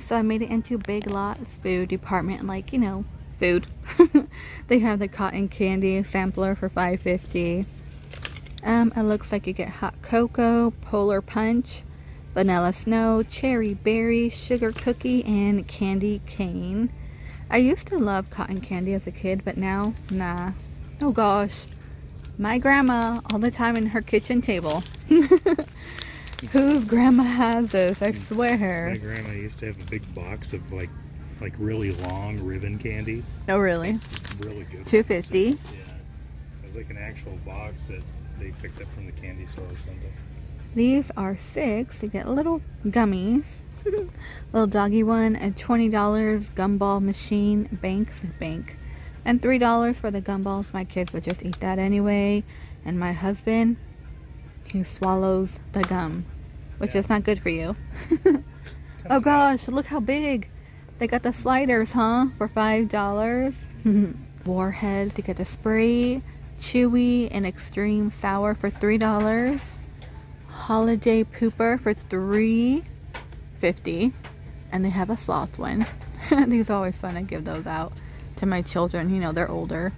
So I made it into Big Lots food department, like, you know, food. they have the cotton candy sampler for 5.50. Um, it looks like you get hot cocoa, polar punch, vanilla snow, cherry berry, sugar cookie, and candy cane. I used to love cotton candy as a kid, but now, nah. Oh gosh. My grandma, all the time in her kitchen table. Whose grandma has this? I swear. My grandma used to have a big box of like like really long ribbon candy. Oh really? Really good. Two fifty. Yeah. It was like an actual box that they picked up from the candy store or something. These are six. You get little gummies. little doggy one and $20 gumball machine banks bank and $3 for the gumballs my kids would just eat that anyway and my husband he swallows the gum which yeah. is not good for you. Oh gosh look how big. They got the sliders huh? For five dollars. Warheads to get the spray. Chewy and extreme sour for three dollars. Holiday pooper for three 50 and they have a sloth one. These are always fun I give those out to my children you know they're older.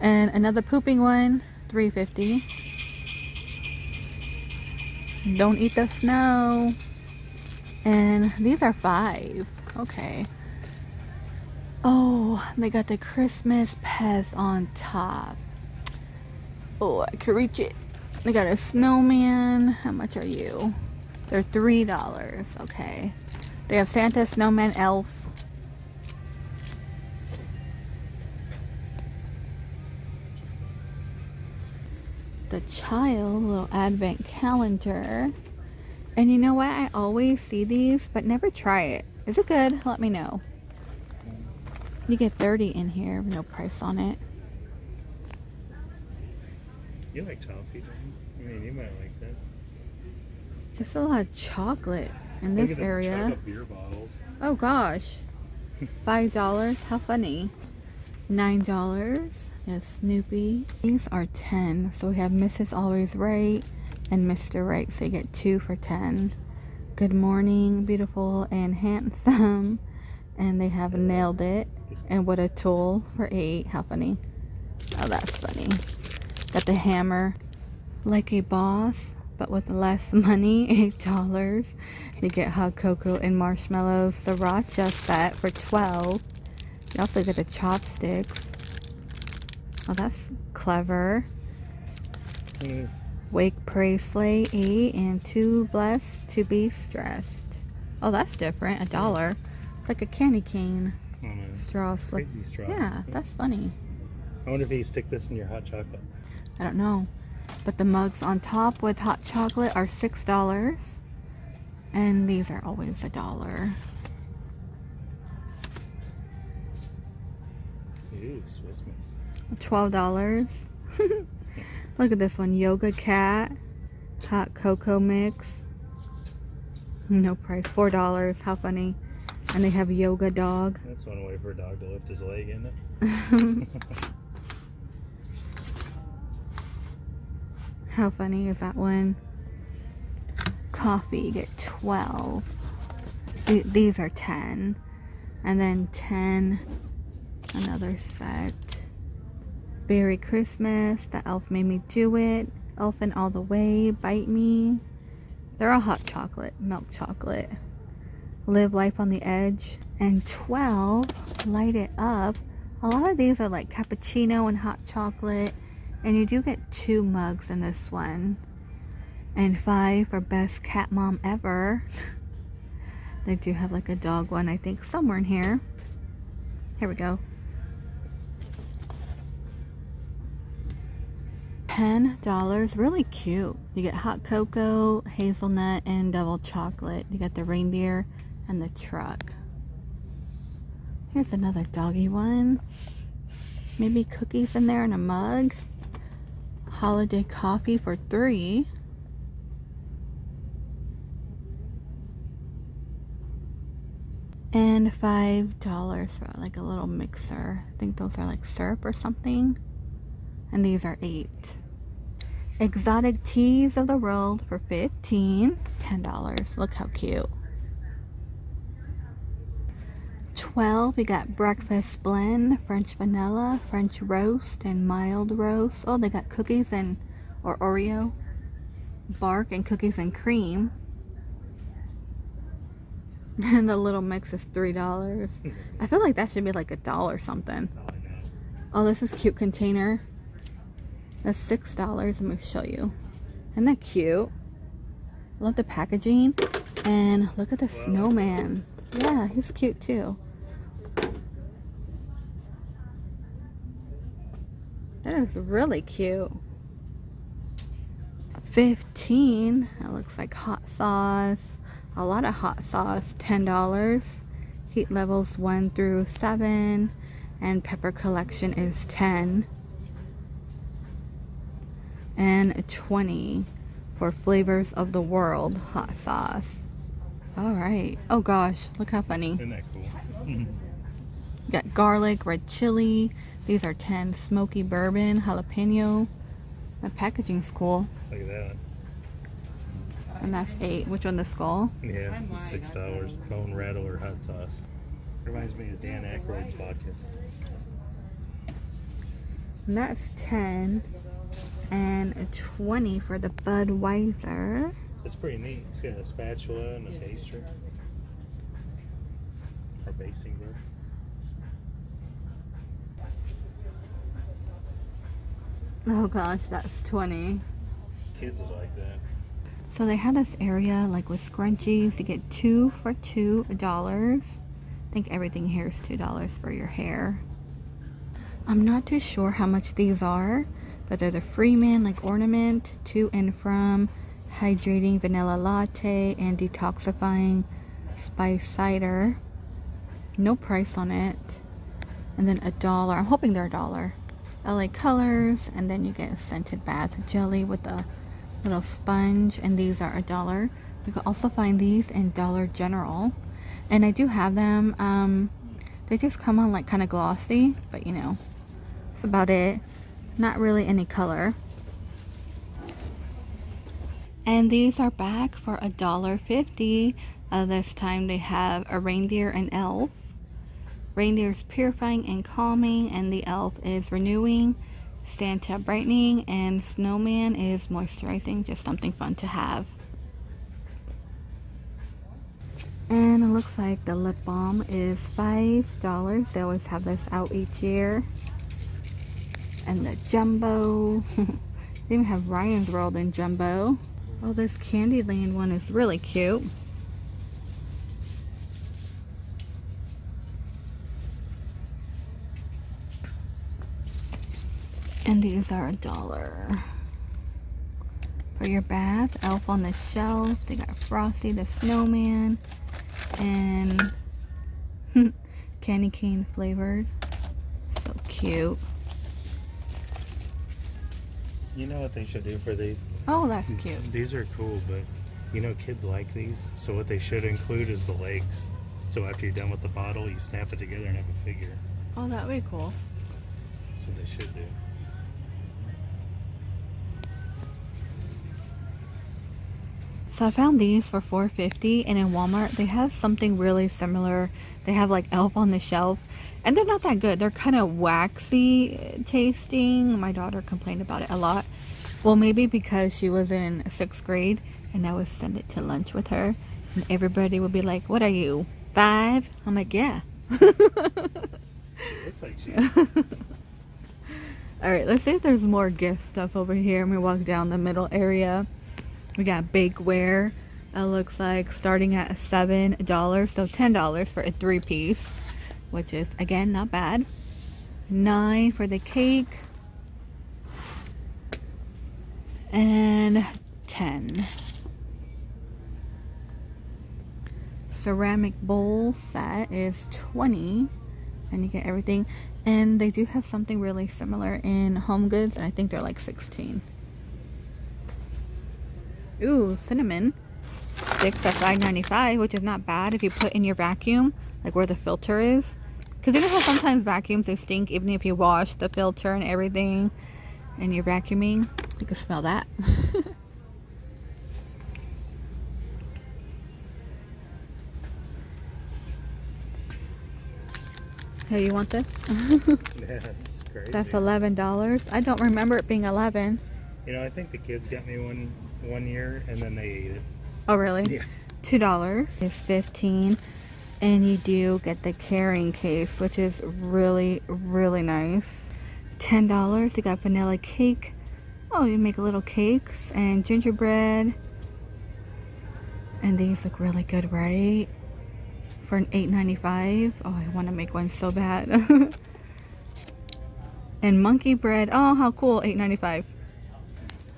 And another pooping one 350 don't eat the snow and these are five okay oh they got the Christmas Pez on top oh I could reach it they got a snowman how much are you they're three dollars. Okay. They have Santa, Snowman, Elf. The child little advent calendar. And you know what? I always see these, but never try it. Is it good? Let me know. You get 30 in here, no price on it. You like toffee, I mean, you might like that. Just a lot of chocolate in this area. Oh gosh. Five dollars? How funny. Nine dollars. Yes, Snoopy. These are ten. So we have Mrs. Always Right and Mr. Right. So you get two for ten. Good morning, beautiful and handsome. And they have nailed it. And what a tool for eight. How funny. Oh, that's funny. Got the hammer like a boss but with less money, $8. You get hot cocoa and marshmallows. Sriracha set for 12 You also get the chopsticks. Oh, that's clever. Mm. Wake, pray, slay, eat, and too blessed to be stressed. Oh, that's different. A dollar. It's like a candy cane. Oh, straw slip. Straw. Yeah, that's funny. I wonder if you stick this in your hot chocolate. I don't know. But the mugs on top with hot chocolate are $6. And these are always a dollar. $12. Look at this one. Yoga cat. Hot cocoa mix. No price. $4. How funny. And they have yoga dog. That's one way for a dog to lift his leg, isn't it? How funny is that one? Coffee, you get 12. These are 10. And then 10, another set. Berry Christmas, the elf made me do it. Elfin all the way, bite me. They're all hot chocolate, milk chocolate. Live life on the edge. And 12, light it up. A lot of these are like cappuccino and hot chocolate and you do get two mugs in this one. And five for best cat mom ever. they do have like a dog one, I think, somewhere in here. Here we go. $10. Really cute. You get hot cocoa, hazelnut, and double chocolate. You got the reindeer and the truck. Here's another doggy one. Maybe cookies in there in a mug holiday coffee for three. And five dollars for like a little mixer. I think those are like syrup or something. And these are eight. Exotic teas of the world for 15 $10. Look how cute. 12 we got breakfast blend french vanilla french roast and mild roast. Oh they got cookies and or oreo bark and cookies and cream. And the little mix is three dollars. I feel like that should be like a dollar something. Oh this is cute container that's six dollars let me show you. Isn't that cute? I love the packaging. And look at the snowman. Yeah he's cute too. That is really cute. 15 That looks like hot sauce. A lot of hot sauce $10 heat levels 1 through 7 and pepper collection is 10 and 20 for flavors of the world hot sauce all right oh gosh look how funny isn't that cool got garlic red chili these are 10 smoky bourbon jalapeno the packaging's cool look at that and that's eight. Which one, the skull? Yeah, six dollars. Bone rattler hot sauce. Reminds me of Dan Aykroyd's vodka. And that's ten. And 20 for the Budweiser. It's pretty neat. It's got a spatula and a baster. Or basting. Oh gosh, that's 20. Kids would like that. So they have this area like with scrunchies. to get two for two dollars. I think everything here is two dollars for your hair. I'm not too sure how much these are, but they're the Freeman like ornament to and from hydrating vanilla latte and detoxifying spice cider. No price on it. And then a dollar. I'm hoping they're a dollar. LA Colors, and then you get a scented bath jelly with a little sponge and these are a dollar you can also find these in Dollar General and I do have them um, they just come on like kind of glossy but you know that's about it not really any color. And these are back for a dollar fifty. Uh, this time they have a reindeer and elf. Reindeer is purifying and calming and the elf is renewing Santa brightening and snowman is moisturizing. Just something fun to have. And it looks like the lip balm is five dollars. They always have this out each year and the jumbo they even have Ryan's World in jumbo oh this Candyland one is really cute And these are a dollar. For your bath, Elf on the Shelf. They got Frosty the Snowman. And candy cane flavored. So cute. You know what they should do for these? Oh, that's cute. These are cool, but you know kids like these. So what they should include is the legs. So after you're done with the bottle, you snap it together and have a figure. Oh, that would be cool. So they should do. So I found these for 4.50 and in Walmart they have something really similar. They have like Elf on the Shelf and they're not that good. They're kind of waxy tasting. My daughter complained about it a lot. Well, maybe because she was in sixth grade and I would send it to lunch with her and everybody would be like, what are you, five? I'm like, yeah. looks like she Alright, let's see if there's more gift stuff over here. I'm gonna walk down the middle area. We got bakeware. It looks like starting at $7, so $10 for a three piece, which is again not bad. 9 for the cake. And 10. Ceramic bowl set is 20 and you get everything and they do have something really similar in home goods and I think they're like 16 Ooh, cinnamon sticks at $5.95, which is not bad if you put in your vacuum, like where the filter is. Because you know how sometimes vacuums, they stink even if you wash the filter and everything and you're vacuuming? You can smell that. Hey, you want this? crazy. That's eleven dollars. I don't remember it being eleven. You know, I think the kids got me one one year and then they ate it. Oh really? Yeah. Two dollars is fifteen. And you do get the carrying case, which is really, really nice. Ten dollars. You got vanilla cake. Oh, you make little cakes and gingerbread. And these look really good, right? For an $8.95. Oh, I want to make one so bad. and monkey bread. Oh, how cool. $8.95.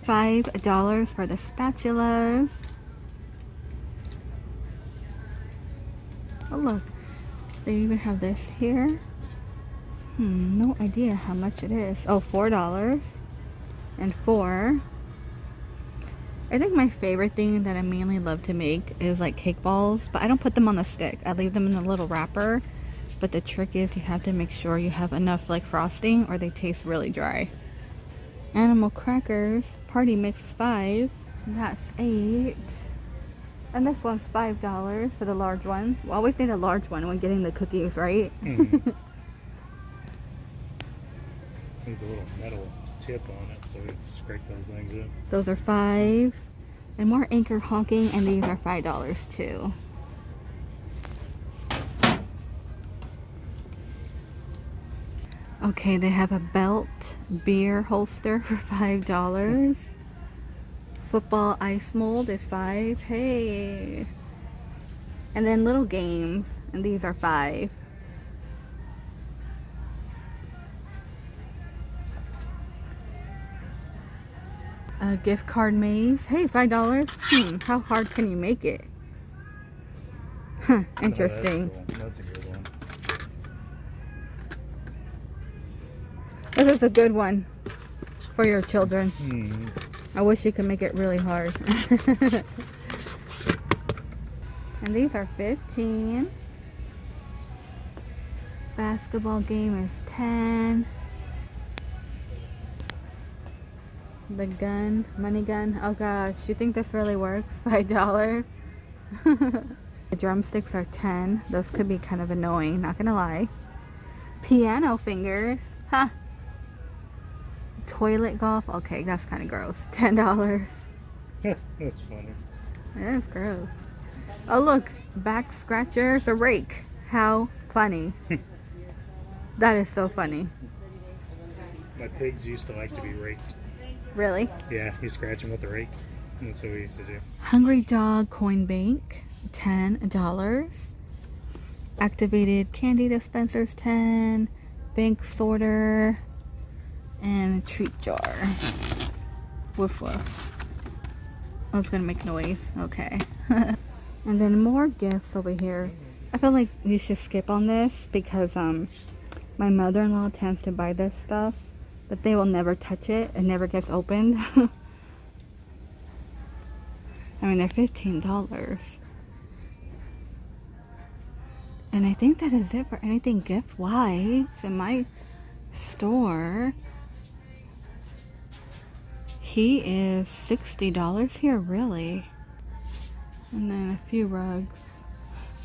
$5 for the spatulas. Oh, look. They even have this here. Hmm, no idea how much it is. Oh, $4 and four. I think my favorite thing that I mainly love to make is like cake balls, but I don't put them on the stick. I leave them in a little wrapper. But the trick is you have to make sure you have enough like frosting or they taste really dry. Animal crackers, party mix is five. That's eight. And this one's five dollars for the large one. Well we always need a large one when getting the cookies, right? Mm. Need a little metal tip on it so we can scrape those things up. Those are five. And more Anchor Hocking, and these are five dollars too. Okay, they have a belt beer holster for five dollars. Football ice mold is five. Hey. And then little games, and these are five. A gift card maze. Hey, five dollars. Hmm, how hard can you make it? Huh, interesting. Oh, that's, This is a good one for your children. Hmm. I wish you could make it really hard. and these are 15. Basketball game is 10. The gun, money gun. Oh gosh, you think this really works? Five dollars. the drumsticks are 10. Those could be kind of annoying, not gonna lie. Piano fingers. Huh. Toilet golf. Okay, that's kind of gross. Ten dollars. that's funny. That is gross. Oh look, back scratchers, a rake. How funny. that is so funny. My pigs used to like to be raked. Really? Yeah, you scratch them with a rake. That's what we used to do. Hungry Dog Coin Bank, ten dollars. Activated candy dispensers, ten. Bank sorter, and a treat jar. Woof woof. I was gonna make noise. Okay. and then more gifts over here. I feel like we should skip on this because um my mother-in-law tends to buy this stuff but they will never touch it. It never gets opened. I mean, they're $15. And I think that is it for anything gift-wise in my store. He is $60 here, really. And then a few rugs.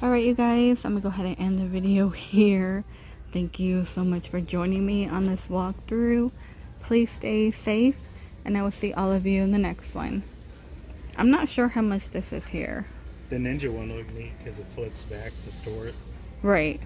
Alright, you guys, I'm going to go ahead and end the video here. Thank you so much for joining me on this walkthrough. Please stay safe, and I will see all of you in the next one. I'm not sure how much this is here. The Ninja one looked neat because it flips back to store it. Right.